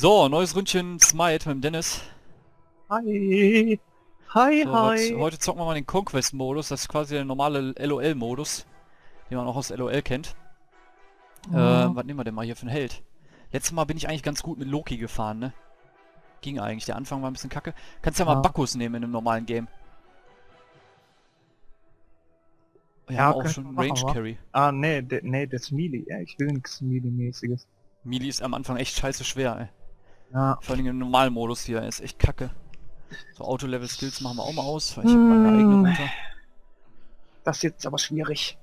So, neues Ründchen Smite mit dem Dennis. Hi. Hi, So, hi. heute, zocken wir mal den Conquest-Modus. Das ist quasi der normale LOL-Modus, den man auch aus LOL kennt. Mhm. Äh, was nehmen wir denn mal hier für einen Held? Letztes Mal bin ich eigentlich ganz gut mit Loki gefahren, ne? Ging eigentlich. Der Anfang war ein bisschen kacke. Kannst ja mal Ja. Bacchus nehmen in einem normalen Game. Wir Ja, haben auch schon machen, Range wa? Carry. Ah, nee, nee, das Melee. Ja, ich will nichts Melee-mäßiges. Melee ist am Anfang echt scheiße schwer, ey. Ja. Vor allem im normalen Modus hier, ist echt kacke. So, Auto-Level-Skills machen wir auch mal aus, weil ich habe meine eigene Mm. runter. Das ist jetzt aber schwierig.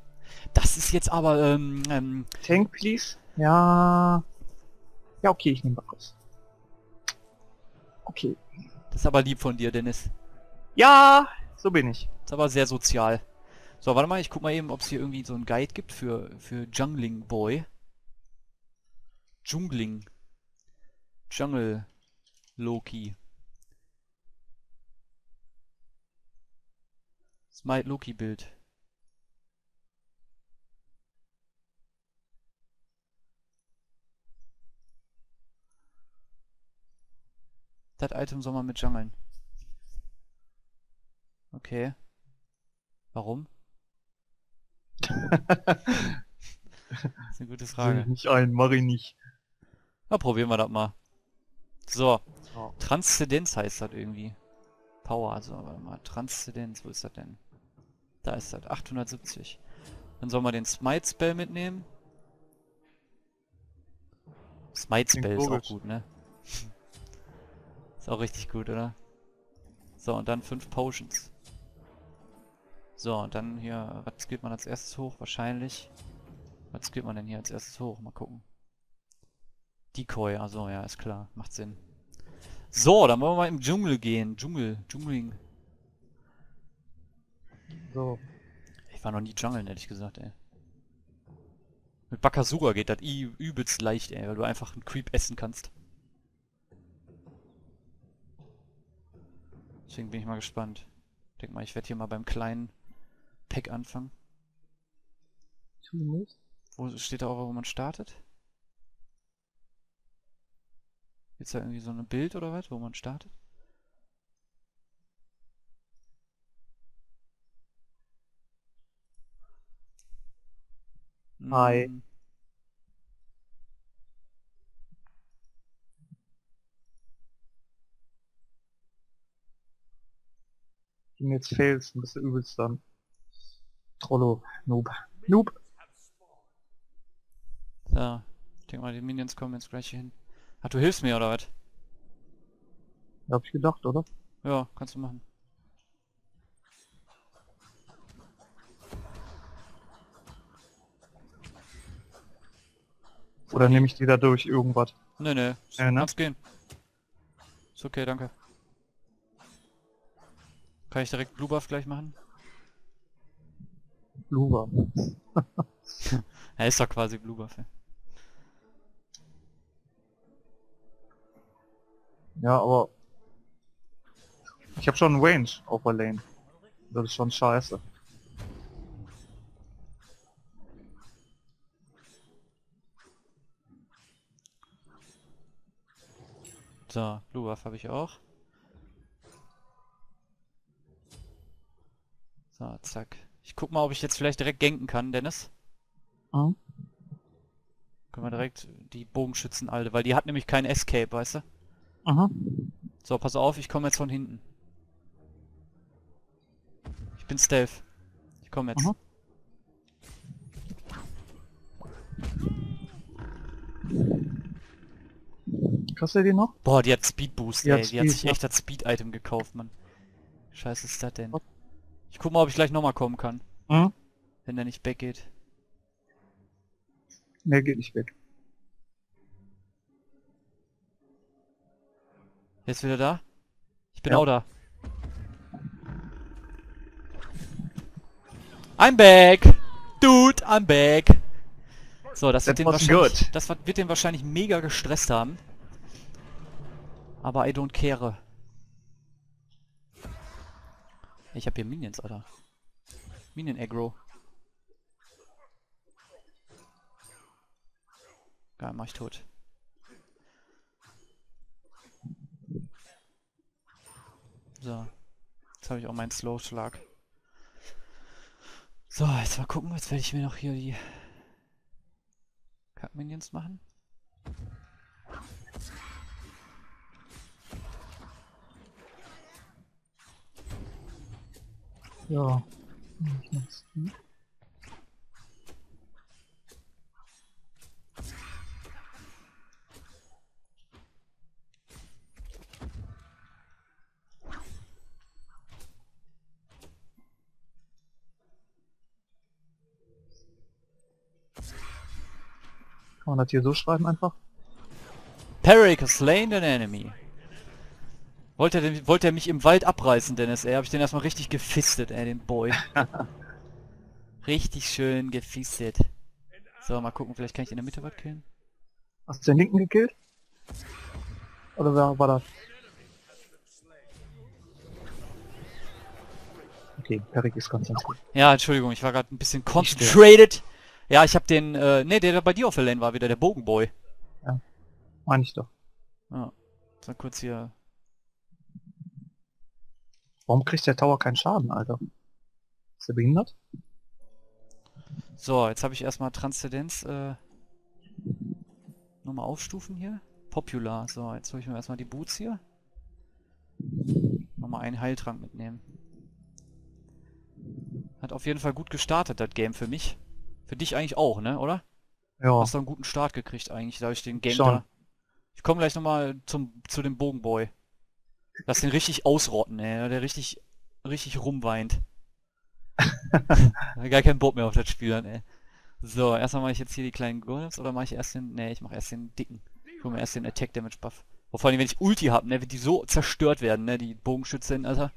Das ist jetzt aber, ähm, ähm, Tank, please. Ja. Ja, okay, ich nehme Bacchus. Okay. das ist aber lieb von dir, Dennis. Ja, so bin ich. Ist aber sehr sozial. So, warte mal, ich guck mal eben, ob es hier irgendwie so einen Guide gibt für, für Jungling Boy. Jungling. Jungle Loki. Smite Loki Bild. Das Item soll man mit jungeln. Okay. Warum? Das ist eine gute Frage. ich nicht ein, mach ich nicht. Na, probieren wir das mal. So, So. Transzendenz heißt das irgendwie. Power, also warte mal, Transzendenz, wo ist das denn? Da ist das, 870. Dann sollen wir den Smite Spell mitnehmen. Smite Klingt Spell ist auch gut, ne? ist auch richtig gut, oder? So, und dann 5 Potions. So, und dann hier, was skillt man als erstes hoch? Wahrscheinlich. Was skillt man denn hier als erstes hoch? Mal gucken. Decoy, also ja, ist klar, macht Sinn. So, dann wollen wir mal im Dschungel gehen. Dschungel, Dschungling. So. Ich war noch nie Dschungeln, ehrlich gesagt, ey. Mit Bakasura geht das übelst leicht, ey, weil du einfach einen Creep essen kannst. Deswegen bin ich mal gespannt. Denk mal, ich werde hier mal beim kleinen Pack anfangen. Wo steht da auch, wo man startet? Ist da irgendwie so ein Bild oder was, wo man startet? Hi. Hm, Wenn du jetzt dann bist du übelst dann. Trollo. Noob. Noob. So, ich denke mal, die Minions kommen jetzt gleich hier hin. Ach, du hilfst mir oder was? Hab ich gedacht, oder? Ja, kannst du machen. Oder nehme ich die da durch irgendwas? Nee, nee, Ja, ne? kannst gehen. Ist okay, danke. Kann ich direkt Blue Buff gleich machen? Luva. Er ist doch quasi Blue Buff, ja. Ja, aber... Ich habe schon einen Range auf der Lane. Das ist schon scheiße. So, Blue Buff habe ich auch. So, zack. Ich guck mal, ob ich jetzt vielleicht direkt ganken kann, Dennis. Mhm. Können wir direkt die Bogenschützen alte, weil die hat nämlich keinen Escape, weißt du? Mhm. So, pass auf, ich komme jetzt von hinten. Ich bin Stealth. Ich komme jetzt. Mhm. Kriegst du die noch? Boah, die hat Speed Boost, Die ey. hat die hat Speed, sich ja. echt das Speed-Item gekauft, Mann. Scheiße ist das denn? Ich guck mal, ob ich gleich nochmal kommen kann, Mhm. wenn der nicht weggeht. Ne, geht nicht weg. Jetzt wieder da? Ich bin Ja. auch da. I'm back! Dude, I'm back! So, das wird, den wahrscheinlich, good. das wird den wahrscheinlich mega gestresst haben. Aber I don't care. Ich hab hier Minions, Alter. Minion Aggro. Geil, mach ich tot. So. Jetzt habe ich auch meinen Slow-Schlag. So, jetzt mal gucken. Jetzt werde ich mir noch hier die Cut-Minions machen. Ja. Hm? Man das hier so schreiben einfach? Peric has slain an enemy. Wollte er, den- wollte er mich im Wald abreißen, Dennis, ey. Hab ich den erstmal richtig gefistet, ey, den Boy. richtig schön gefistet. So, mal gucken, vielleicht kann ich in der Mitte was killen. Hast du den linken gekillt? Oder wer war das? Okay, Perik ist konzentriert. Ja, Entschuldigung, ich war gerade ein bisschen concentrated. Ja, ich habe den, äh, ne, der, der bei dir auf der Lane war, wieder der Bogenboy. Meine ich doch. Ja. So kurz hier. Warum kriegt der Tower keinen Schaden, Alter? Ist der behindert? So, jetzt habe ich erstmal Transzendenz, äh, nochmal aufstufen hier. Popular. So, jetzt hole ich mir erstmal die Boots hier. Nochmal einen Heiltrank mitnehmen. Hat auf jeden Fall gut gestartet, das Game für mich. Für dich eigentlich auch, ne, oder? Ja. Hast du einen guten Start gekriegt eigentlich, da ich den Game Schon. da... Ich komme gleich nochmal zum zu dem Bogenboy. Lass den richtig ausrotten, ey, der richtig, richtig rumweint. Gar keinen Bock mehr auf das Spiel dann, ey. So, erstmal mache ich jetzt hier die kleinen Golems oder mache ich erst den... Ne, ich mache erst den dicken. Ich hole mir erst den Attack Damage Buff. Vor allem, wenn ich Ulti hab, ne, wird die so zerstört werden, ne, die Bogenschützen, Alter.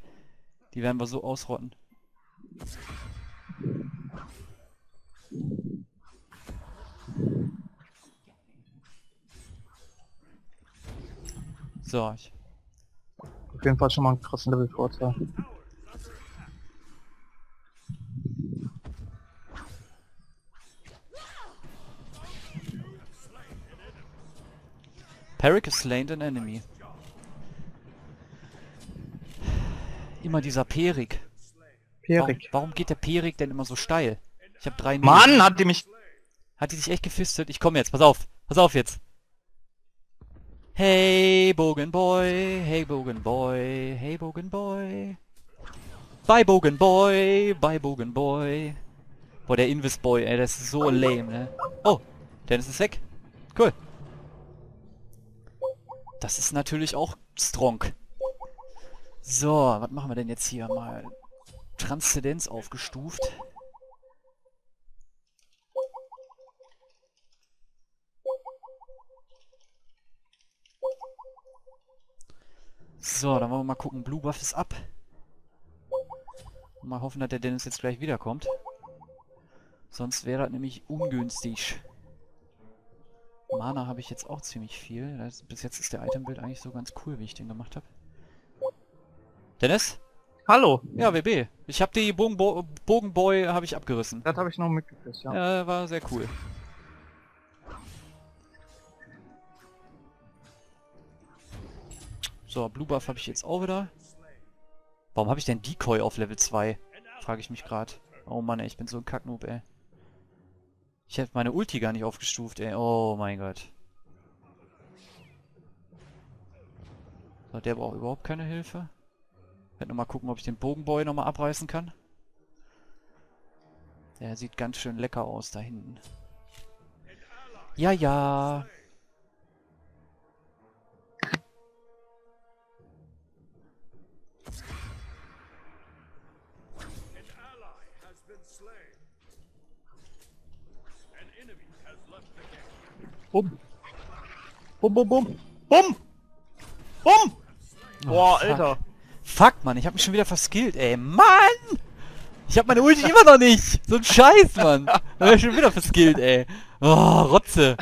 Die werden wir so ausrotten. So, ich Auf jeden Fall schon mal einen krassen Level-Vorteil. Peric has slain an enemy. Immer dieser Perik. Warum, Perik. warum geht der Perik denn immer so steil? Ich habe drei Mann, hat die mich... Hat die sich echt gefistet? Ich komme jetzt, pass auf. Pass auf jetzt. Hey Bogenboy, hey Bogenboy, hey Bogenboy. Bye Bogenboy, bye Bogenboy. Boah, der Invis-Boy, ey, das ist so lame, ne? Oh, Dennis ist weg. Cool. Das ist natürlich auch strong. So, was machen wir denn jetzt hier mal? Transzendenz aufgestuft. So, dann wollen wir mal gucken. Blue Buff ist ab. Mal hoffen, dass der Dennis jetzt gleich wiederkommt. Sonst wäre das nämlich ungünstig. Mana habe ich jetzt auch ziemlich viel. Das, bis jetzt ist der Itembild eigentlich so ganz cool, wie ich den gemacht habe. Dennis? Hallo. Ja, WB. Ich habe die Bogenbo Bogenboy habe ich abgerissen. Das habe ich noch mitgekriegt, ja. Ja, war sehr cool. So, Blue Buff habe ich jetzt auch wieder. Warum habe ich denn Decoy auf Level 2? Frage ich mich gerade. Oh Mann, ey, ich bin so ein Kacknoob, ey. Ich hätte meine Ulti gar nicht aufgestuft, ey. Oh mein Gott. So, der braucht überhaupt keine Hilfe. Ich werde nochmal gucken, ob ich den Bogenboy nochmal abreißen kann. Der sieht ganz schön lecker aus da hinten. Ja, ja. Bumm. Bum, bum, bum. Bum! Bum! Boah, fuck. Alter. Fuck, Mann, ich hab mich schon wieder verskillt, ey. Mann! Ich hab meine Ulti immer noch nicht. So ein Scheiß, Mann. Da hab ich schon wieder verskillt, ey. Oh, Rotze.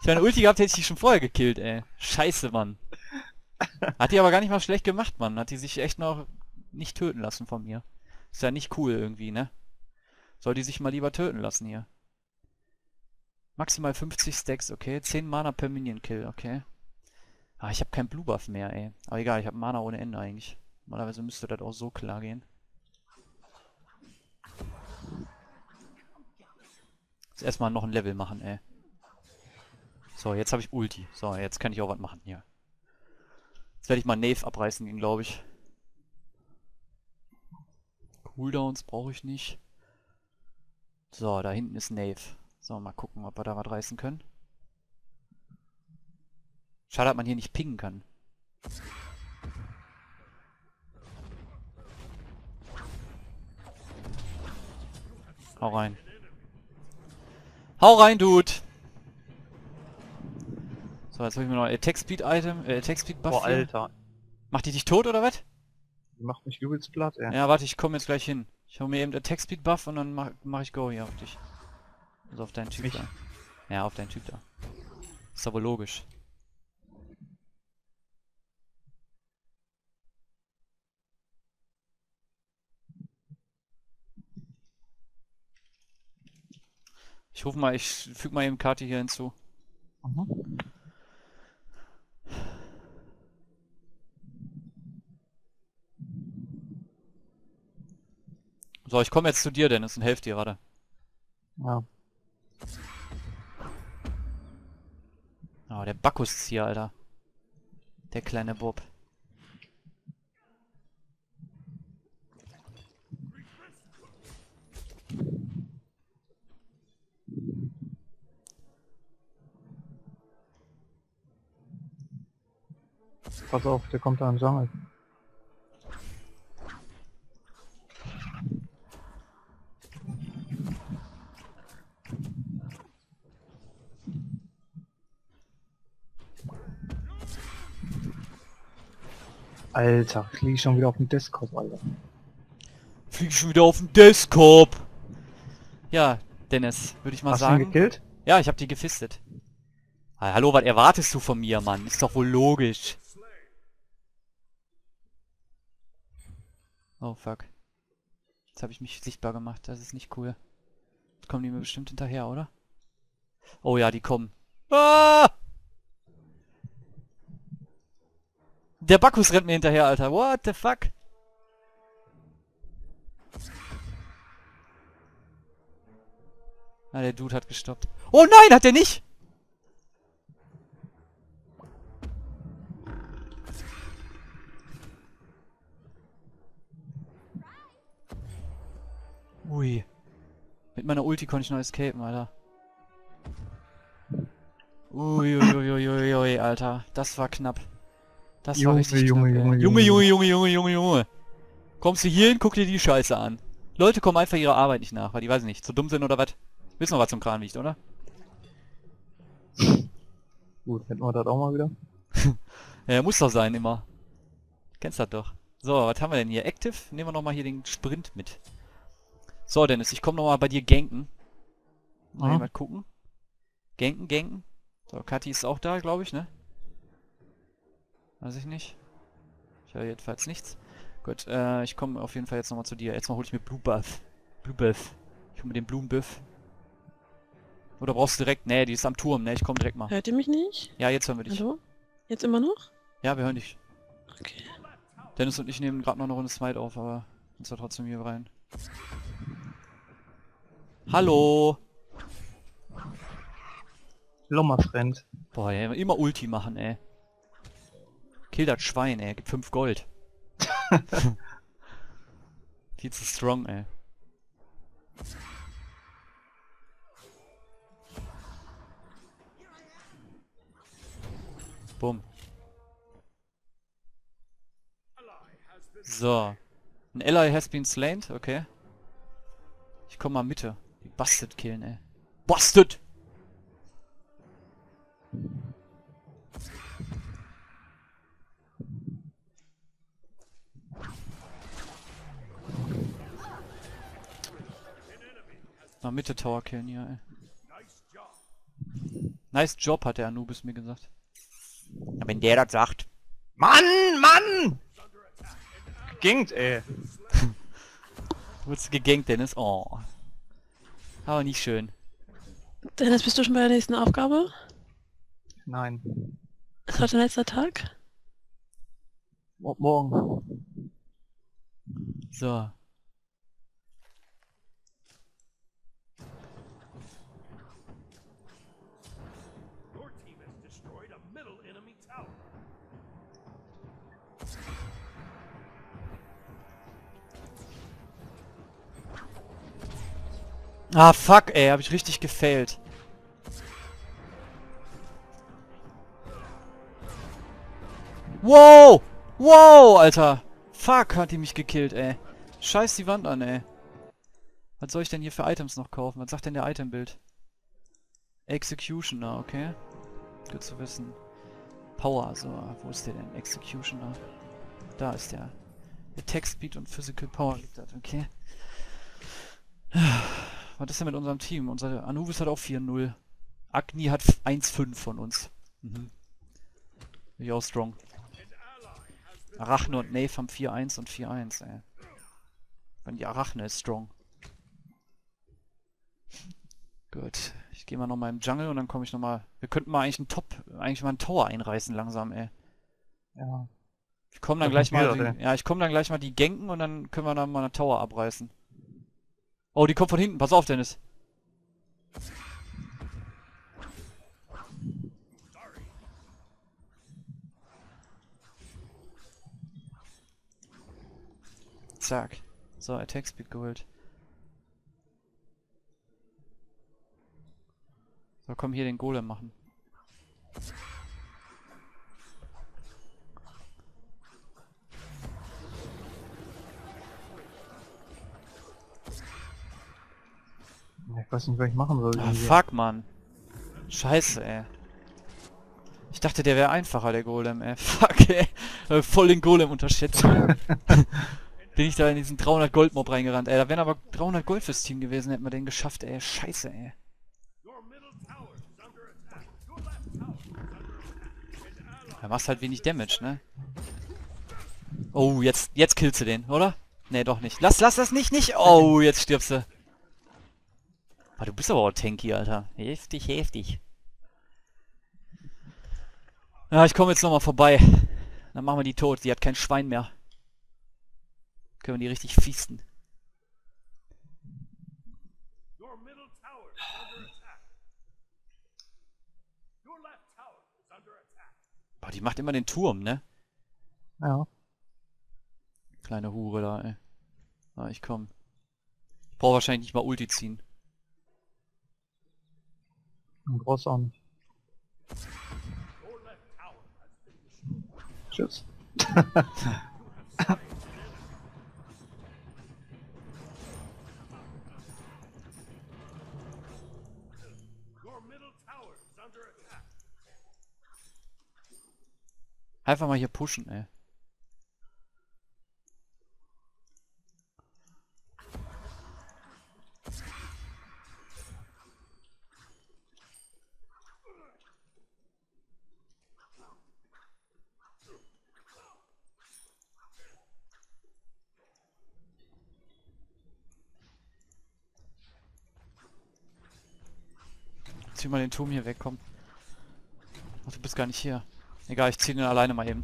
Ich meine Ulti gehabt, hätte ich die schon vorher gekillt, ey. Scheiße, Mann. Hat die aber gar nicht mal schlecht gemacht, Mann. Hat die sich echt noch nicht töten lassen von mir. Ist ja nicht cool irgendwie, ne? Soll die sich mal lieber töten lassen hier. Maximal 50 Stacks, okay. 10 Mana per Minion Kill, okay. Ah, ich habe keinen Blue Buff mehr, ey. Aber egal, ich habe Mana ohne Ende eigentlich. Normalerweise müsste das auch so klar gehen. Jetzt erstmal noch ein Level machen, ey. So, jetzt habe ich Ulti. So, jetzt kann ich auch was machen hier. Jetzt werde ich mal Nave abreißen gehen, glaube ich. Cooldowns brauche ich nicht. So, da hinten ist Nave. So, mal gucken, ob wir da was reißen können. Schade, dass man hier nicht pingen kann. Hau rein. Hau rein, Dude! So, jetzt habe ich mir noch ein Attack Speed Item, äh, Attack Speed Buff. Boah, hier. Alter. Macht die dich tot oder was? Die macht mich übelst platt, ey. Ja, warte, ich komme jetzt gleich hin. Ich hole mir eben Attack Speed Buff und dann mach, mach ich Go hier auf dich. Also auf deinen Typ Mich? da. Ja, auf deinen Typ da. Ist aber logisch. Ich rufe mal, ich füge mal eben Kati hier hinzu. Mhm. So, ich komme jetzt zu dir, Dennis, und helf dir gerade. Ja. Oh, der hier, Alter. Der kleine Bob. Pass auf, der kommt da im Jungle. Alter, ich liege schon wieder auf dem Discord, Alter. Flieg schon wieder auf den Desktop. Ja, Dennis, würde ich mal Hast du ihn sagen. gekillt? Ja, ich hab die gefistet. Ah, hallo, was erwartest du von mir, Mann? Ist doch wohl logisch. Oh, fuck. Jetzt habe ich mich sichtbar gemacht. Das ist nicht cool. Jetzt kommen die mir bestimmt hinterher, oder? Oh ja, die kommen. Ah! Der Bacchus rennt mir hinterher, Alter. What the fuck? Ah, der Dude hat gestoppt. Oh nein, hat er nicht! Ui. Mit meiner Ulti konnte ich noch escapen, Alter. Ui, ui, ui, ui, ui, ui, Alter. Das war knapp. Das war Junge, richtig Junge, knapp, Junge. Junge, Junge, Junge, Junge, Junge, Junge. Kommst du hier hin, guck dir die Scheiße an. Leute kommen einfach ihrer Arbeit nicht nach, weil die, weiß ich nicht, zu dumm sind oder was. Wissen wir, was zum Kran liegt, oder? Gut, hätten wir das auch mal wieder. Ja, muss doch sein, immer. Kennst das doch. So, was haben wir denn hier? Active? Nehmen wir nochmal hier den Sprint mit. So, Dennis, ich komme nochmal bei dir ganken. Mal Mhm. jemand gucken. Ganken, ganken. So, Kathi ist auch da, glaube ich, ne? Weiß ich nicht. Ich höre jedenfalls nichts. Gut, äh, ich komme auf jeden Fall jetzt nochmal zu dir. Jetzt mal hole ich mir Blue Buff. Blue Buff. Ich hole mir den Blumenbuff. Oder brauchst du direkt? Nee, die ist am Turm, ne? Ich komme direkt mal. Hört ihr mich nicht? Ja, jetzt hören wir dich. Hallo? Jetzt immer noch? Ja, wir hören dich. Okay. Dennis und ich nehmen gerade noch eine Runde Smite auf, aber uns war trotzdem hier rein. Hallo! Lommerfriend. Boah, ey, immer Ulti machen, ey. Kill das Schwein, ey. Gib 5 Gold. Viel zu strong, ey. Bumm. So. Ein Ally has been slain, okay. Ich komm mal Mitte. Die Busted killen, ey. Busted! Mal Mitte Tower killen hier, ey. Nice Job, hat der Anubis mir gesagt. Ja, wenn der das sagt. Mann, Mann! Gingt, ey. Wurdest du gegankt, Dennis? Oh. Aber nicht schön. Dennis, bist du schon bei der nächsten Aufgabe? Nein. Ist heute letzter Tag? Mo- Morgen. So. Ah, fuck, ey, hab ich richtig gefailt. Wow! Wow, Alter! Fuck, hat die mich gekillt, ey. Scheiß die Wand an, ey. Was soll ich denn hier für Items noch kaufen? Was sagt denn der Itembild? Executioner, okay. Gut zu wissen. Power, so, wo ist der denn? Executioner. Da ist der. Attack Speed und Physical Power liegt das, okay. Was ist denn mit unserem Team? Unser Anubis hat auch 4-0. Agni hat 1-5 von uns. Mhm. Auch strong. Arachne und Nave haben 4-1 und 4-1, ey. Wenn die Arachne ist strong. Gut. Ich gehe mal noch mal im Jungle und dann komme ich noch mal. Wir könnten mal eigentlich einen Top, eigentlich mal einen Tower einreißen langsam, ey. Ja. Ich komme dann Das gleich mal, ja, ich komme dann gleich mal die ganken und dann können wir dann mal eine Tower abreißen. Oh, die kommt von hinten. Pass auf, Dennis. Zack. So, Attack Speed geholt. So, komm hier den Golem machen. Ich weiß nicht, was ich machen soll. Ah, fuck, Mann. Scheiße, ey. Ich dachte, der wäre einfacher, der Golem, ey. Fuck, ey. Hab Voll den Golem unterschätzt. Bin ich da in diesen 300 Gold Mob reingerannt, ey. Da wären aber 300 Gold fürs Team gewesen, hätten wir den geschafft, ey. Scheiße, ey. Da machst halt wenig Damage, ne? Oh, jetzt, jetzt killst du den, oder? Nee, doch nicht. Lass, lass das nicht, nicht! Oh, jetzt stirbst du. Ah, du bist aber auch tanky, Alter. Heftig, heftig. Ja, ich komme jetzt nochmal vorbei. Dann machen wir die tot. Sie hat kein Schwein mehr. Können wir die richtig fiesten. Boah, die macht immer den Turm, ne? Ja. Kleine Hure da, ey. Ah, ich komm. Ich brauche wahrscheinlich nicht mal Ulti ziehen. Du brauchst auch nicht. Tschüss. Einfach mal hier pushen, ey. Zieh mal den Turm hier weg, komm. Ach, du bist gar nicht hier. Egal, ich zieh den alleine mal eben.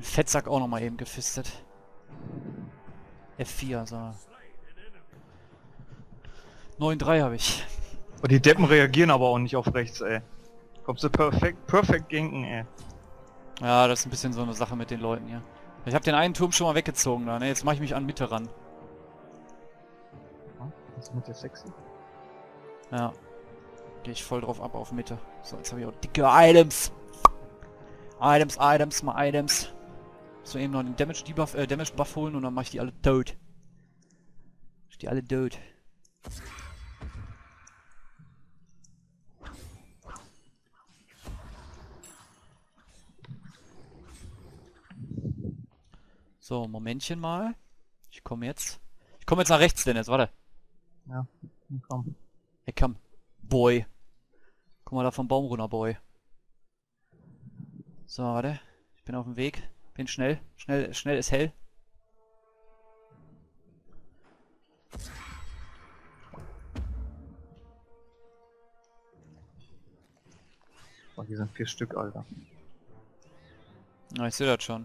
Fettsack auch noch mal eben gefistet. F4, so. 9-3 habe ich. Und die Deppen reagieren aber auch nicht auf rechts, ey. Kommst du perfekt, perfekt ganken, ey. Ja, das ist ein bisschen so eine Sache mit den Leuten hier. Ich habe den einen Turm schon mal weggezogen da, ne? Jetzt mache ich mich an Mitte ran. Was ist mit dir sexy? Ja. Gehe ich voll drauf ab auf Mitte. So, jetzt habe ich auch dicke Items. Items, Items, mal Items. So eben noch den Damage Debuff, äh, Damage Buff holen und dann mache ich die alle tot. Ich die alle tot. So, Momentchen mal. Ich komme jetzt. Ich komme jetzt nach rechts, Dennis, warte. Ja, komm. Hey, komm. Boy. Guck mal da vom Baum runter, Boy. So, warte. Ich bin auf dem Weg. Bin schnell. Schnell, schnell ist hell. Oh, hier sind vier Stück, Alter. Na, ich sehe das schon.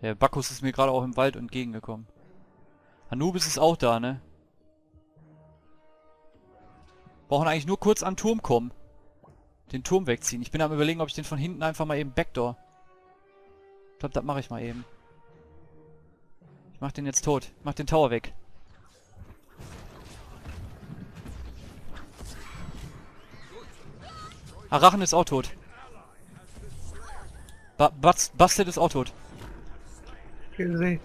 Der Bacchus ist mir gerade auch im Wald entgegengekommen. Anubis ist auch da, ne? Brauchen eigentlich nur kurz an Turm kommen. Den Turm wegziehen. Ich bin am überlegen, ob ich den von hinten einfach mal eben Backdoor. Ich glaube, das mache ich mal eben. Ich mach den jetzt tot. Ich mach den Tower weg. Arachen ist auch tot. Ba Bas Bastet ist auch tot. Gesehen.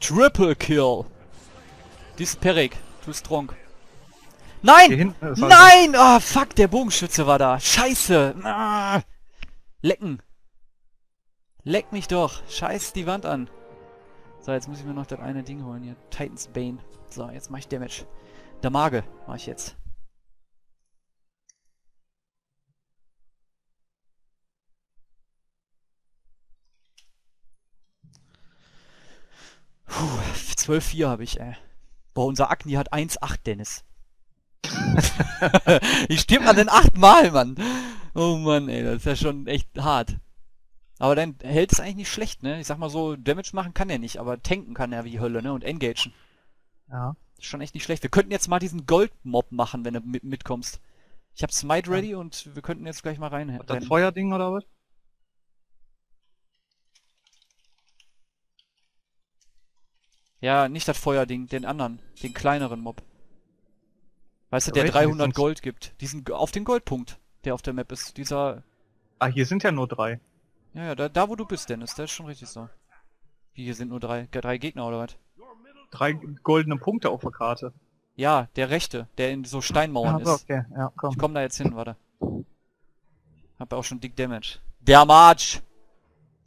Triple Kill. Dies Perik. Du strong. Nein! ist Nein! Ah, fuck, der Bogenschütze war da. Scheiße. Ah. Lecken. Leck mich doch. Scheiß die Wand an. So, jetzt muss ich mir noch das eine Ding holen hier. Titans Bane. So, jetzt mache ich Damage. Damage mache ich jetzt. Puh, 12,4 habe ich, ey. Boah, unser Agni hat 1,8, Dennis. ich stirb an den 8 Mal, Mann. Oh Mann, ey, das ist ja schon echt hart. Aber dein Held ist eigentlich nicht schlecht, ne? Ich sag mal so, Damage machen kann er nicht, aber tanken kann er wie Hölle, ne? Und engagen. Ja. Ist schon echt nicht schlecht. Wir könnten jetzt mal diesen Gold-Mob machen, wenn du mit mitkommst. Ich hab Smite ready und wir könnten jetzt gleich mal rein. Das. Feuerding oder was? Ja, nicht das Feuerding, den anderen, den kleineren Mob. Weißt du, der welchen 300 sonst? Gold gibt. Diesen auf den Goldpunkt, der auf der Map ist. Dieser, Ah, hier sind ja nur drei. ja, ja, da, da wo du bist, Dennis, das ist schon richtig so. Wie, hier sind nur drei, drei Gegner oder was? Drei goldene Punkte auf der Karte. Ja, der rechte, der in so Steinmauern Ja, so, ist. okay, ja, komm. Ich komm da jetzt hin, warte. Hab auch schon dick Damage. Der March!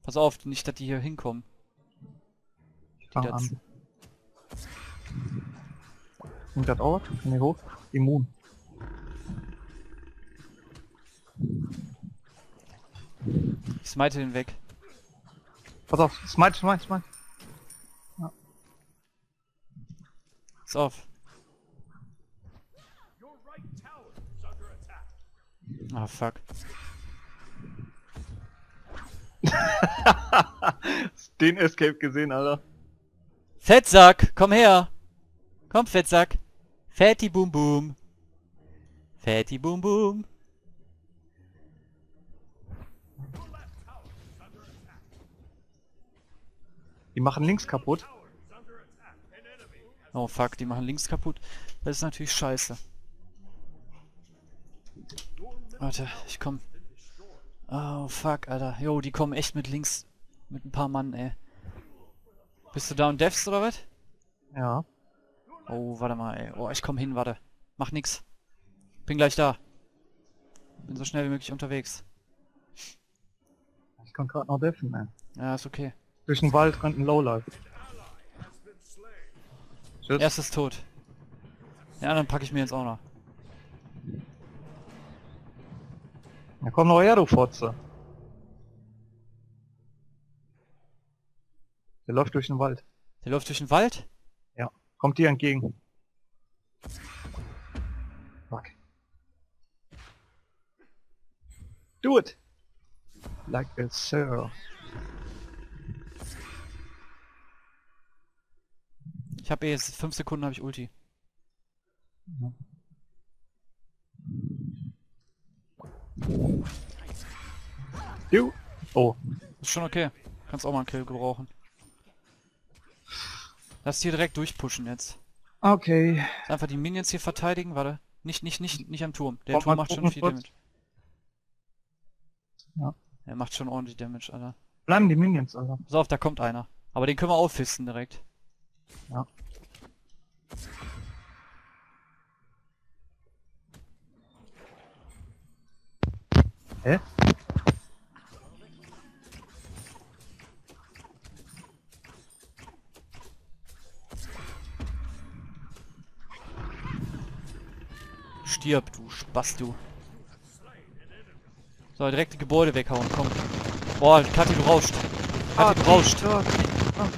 Pass auf, nicht, dass die hier hinkommen. Ich das- an. Und das auch? Kann ich hoch? Immun. Ich smite den weg. Pass auf, smite, smite, smite. Pass auf. Your right tower is under attack. Ah, fuck. Den Escape gesehen, Alter. Fettsack, komm her! Komm, Fettsack! Fetti Boom Boom! Fetti Boom Boom! Die machen links kaputt. Oh fuck, die machen links kaputt. Das ist natürlich scheiße. Warte, ich komm. Oh fuck, Alter. Jo, die kommen echt mit links. Mit ein paar Mann, ey. Bist du da und devst oder was? Ja. Oh, warte mal, ey. Oh, ich komm hin, warte. Mach nix. Bin gleich da. Bin so schnell wie möglich unterwegs. Ich kann gerade noch deffen, ey. Ja, ist okay. Durch den Wald rennt ein Lowlife. Shit. Erstes tot. Den anderen packe ich mir jetzt auch noch. Ja, komm noch her, du Fotze. Der läuft durch den Wald. Der läuft durch den Wald? Kommt dir entgegen. Fuck. Do it! Like a sir. Ich habe eh jetzt 5 Sekunden habe ich Ulti. Du! Oh, Ist schon okay. Kannst auch mal einen Kill gebrauchen. Lass hier direkt durchpushen jetzt. okay. Einfach die Minions hier verteidigen, warte. Nicht, nicht, nicht, nicht am Turm. Der Brauch Turm macht schon viel kurz. Damage. Ja. Er macht schon ordentlich Damage, Alter. Bleiben die Minions, Alter. Pass auf, da kommt einer. Aber den können wir auffisten direkt. Ja. Hä? Stirb, du Spaß, du. So, direkt die Gebäude weghauen, komm. Boah, Kathi, du rauscht. Kathi, du rauscht. Ah,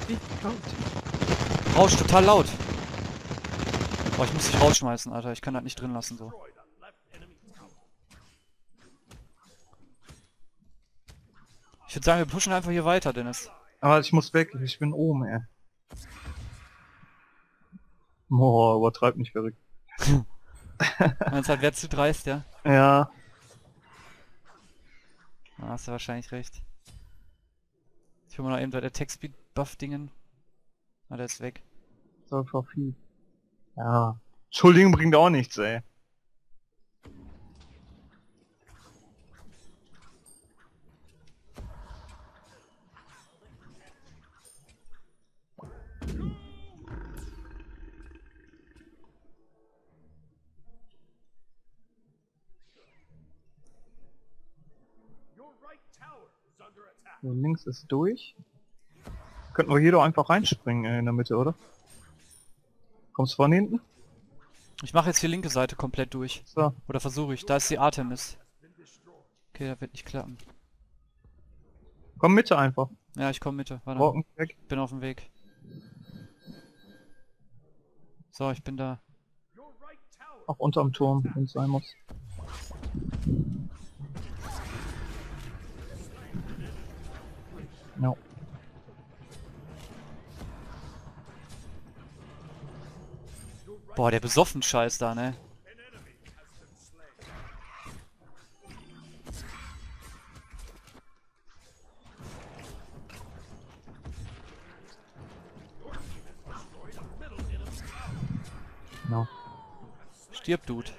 wie Gott. Rauscht total laut. Boah, ich muss dich rausschmeißen, Alter. Ich kann das nicht drin lassen so. Ich würde sagen, wir pushen einfach hier weiter, Dennis. Aber ich muss weg, ich bin oben, ey. Boah, übertreib nicht verrückt. Du, halt, wer zu dreist, ja? Ja, Da hast du wahrscheinlich recht. Ich hol mal noch eben bei der Text-Speed-Buff-Dingen. Ah, der ist weg. so verfiel. Ja. Entschuldigung bringt auch nichts, ey. So, links ist durch. Könnten wir hier doch einfach reinspringen ey, in der Mitte, oder? Kommst du von hinten? Ich mache jetzt hier linke Seite komplett durch. So. Oder versuche ich. Da ist die Artemis. Okay, das wird nicht klappen. Komm Mitte einfach. Ja, ich komme Mitte. Warte. Walken weg. Bin auf dem Weg. So, ich bin da. Auch unterm Turm, wenn es sein muss. Ja. Boah, der besoffen Scheiß da, ne? Ja. Stirb, Dude.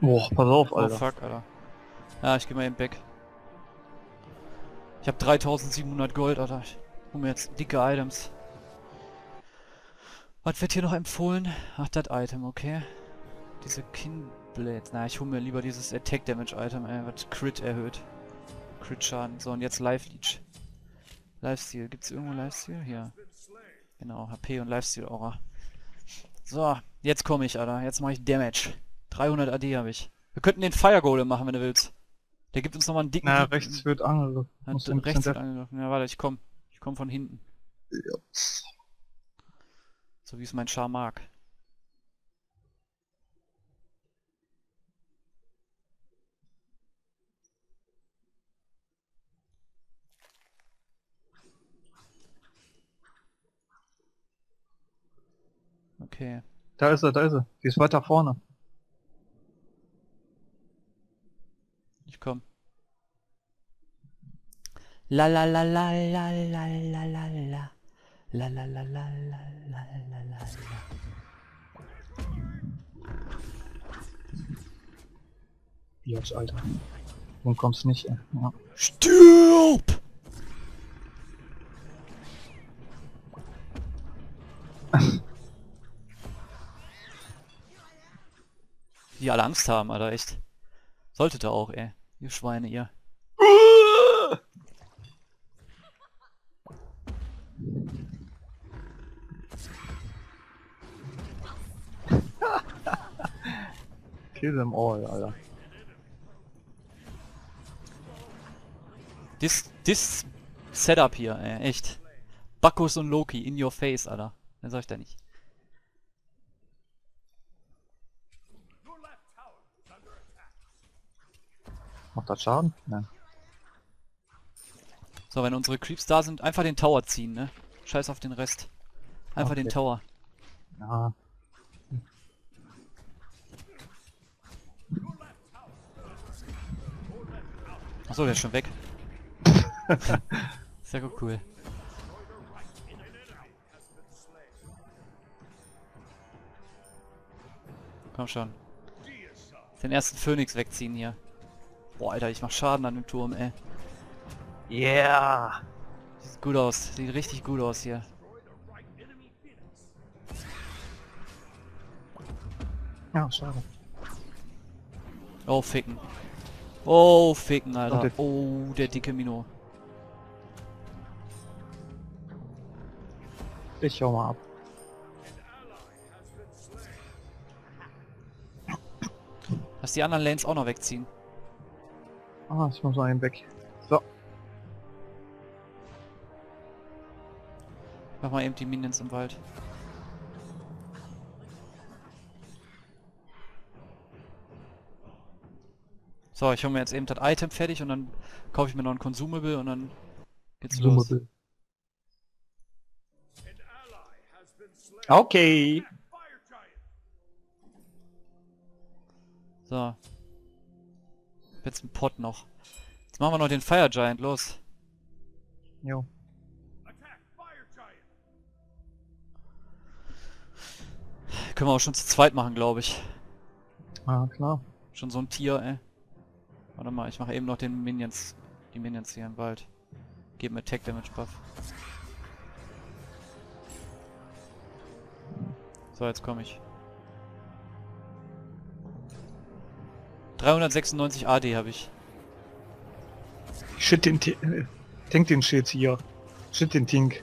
Boah, pass auf, Oh Alter. fuck, Alter. Ja, ich geh mal eben weg. Ich hab 3700 Gold, Alter. Ich hol mir jetzt dicke Items. Was wird hier noch empfohlen? Ach, das Item, okay. Diese Kinblades. Na, ich hol mir lieber dieses Attack Damage Item, ey, was Crit erhöht. Crit Schaden. So, und jetzt Life Leech. Lifesteal. Gibt's irgendwo Lifesteal? Hier. Genau, HP und Lifesteal Aura. So, jetzt komme ich, Alter. Jetzt mache ich Damage. 300 AD habe ich. Wir könnten den Fire Golem machen, wenn du willst. Der gibt uns nochmal einen dicken... Na, dicken- rechts wird angegriffen. hat rechts wird angegriffen. Ja, warte, ich komm. Ich komm von hinten. Ja. So wie es mein Char mag. Okay. Da ist er, da ist er. Die ist weiter vorne. Ich komm. La la la la la la la la la. La la la la la la la la la. Jotsch, Alter. Du kommst nicht. Ja. Stirb! Die alle Angst haben, Alter, echt. Solltet ihr auch, ey. Ihr Schweine, ihr. Kill them all, Alter. This, this Setup hier, ey, echt. Bacchus und Loki in your face, Alter. Mehr sag ich da nicht. Your left tower is under attack. Macht das Schaden? Nein. So, wenn unsere Creeps da sind, einfach den Tower ziehen, ne? Scheiß auf den Rest. Einfach den Okay. Tower. Ja. Achso, der ist schon weg. Sehr gut, cool. Komm schon. Den ersten Phönix wegziehen hier. Boah, Alter, ich mach Schaden an dem Turm, ey. Yeah! Sieht gut aus. Sieht richtig gut aus hier. Ja, schade. Oh, ficken. Oh, ficken, Alter. der- Oh, der dicke Mino. Ich schau mal ab. Lass die anderen Lanes auch noch wegziehen. Ah, ich muss einen weg. So, Mach mal eben die Minions im Wald. So, ich hole mir jetzt eben das Item fertig und dann kaufe ich mir noch ein Consumable und dann geht's los. Okay. Fire Jetzt ein Pot noch. Jetzt machen wir noch den Fire Giant, los. Jo. Können wir auch schon zu zweit machen, glaube ich. Ah, klar. Schon so ein Tier, ey. Warte mal, ich mache eben noch den Minions, die Minions hier im Wald. Geben Attack Damage Buff. So, jetzt komme ich. 396 AD habe ich. Shit den T äh, Tank den Shit hier. Shit den Tink.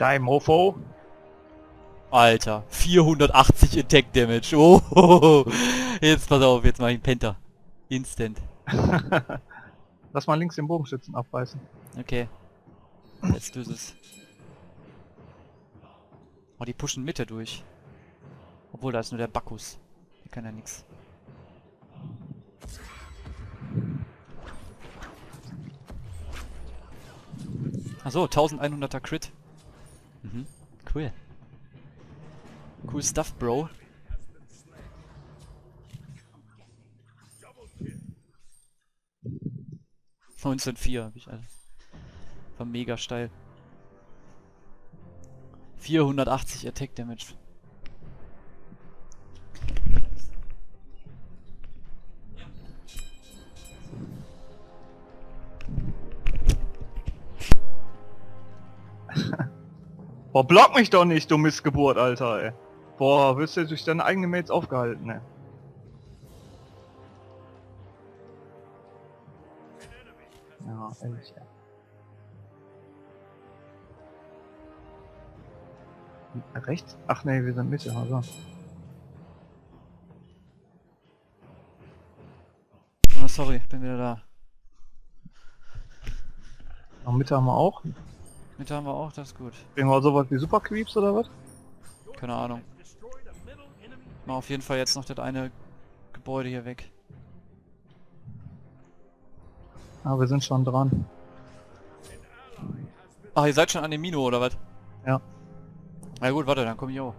Die Mofo. Alter, 480 Attack Damage. Oh, jetzt pass auf, jetzt mache ich einen Penta. Instant. Lass mal links den Bogenschützen abreißen. Okay. Jetzt löse es. Oh, die pushen Mitte durch. Obwohl, da ist nur der Bacchus. Hier kann ja nix. Achso, 1100er Crit. Mhm, cool. Cool stuff, Bro. 1904 habe ich also. War mega steil. 480 Attack Damage. Boah, block mich doch nicht, du Missgeburt, Alter, ey. Boah, wirst du durch deine eigenen Mates aufgehalten, ey. Ja, ehrlich, ja. Rechts? Ach nee, wir sind Mitte, also. Ah, sorry, bin wieder da. Und Mitte haben wir auch. Mitte haben wir auch, das ist gut. Kriegen wir sowas wie Super Creeps oder was? Keine Ahnung. Mach auf jeden Fall jetzt noch das eine Gebäude hier weg. Ah, wir sind schon dran. Ach, ihr seid schon an dem Mino, oder was? Ja. Na gut, warte, dann komm ich auch.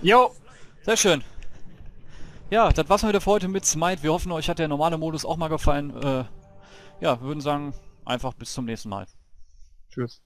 Jo! Sehr schön. Ja, das war's mal wieder für heute mit Smite. Wir hoffen, euch hat der normale Modus auch mal gefallen. Äh, ja, wir würden sagen, einfach bis zum nächsten Mal. Tschüss.